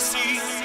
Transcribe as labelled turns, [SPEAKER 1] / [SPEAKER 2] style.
[SPEAKER 1] fantasy.